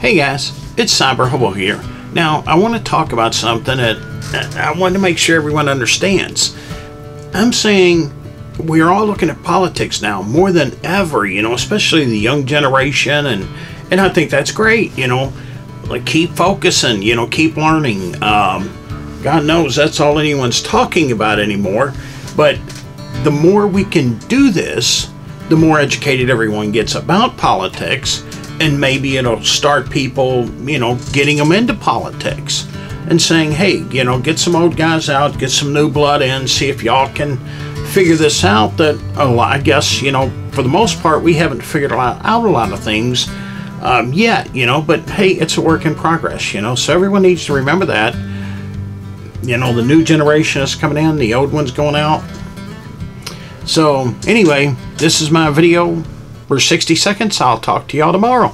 Hey guys, it's CyberHobo here. Now, I want to talk about something that I want to make sure everyone understands. I'm saying we're all looking at politics now more than ever, you know, especially the young generation, and and I think that's great, you know. Like keep focusing, you know, keep learning. Um, God knows that's all anyone's talking about anymore. But the more we can do this, the more educated everyone gets about politics and maybe it'll start people, you know, getting them into politics and saying, hey, you know, get some old guys out, get some new blood in, see if y'all can figure this out. That oh, I guess, you know, for the most part, we haven't figured out, a lot of things um, yet, you know, but hey, it's a work in progress, you know, so everyone needs to remember that. You know, the new generation is coming in, the old one's going out. So, anyway, this is my video for 60 seconds. I'll talk to y'all tomorrow.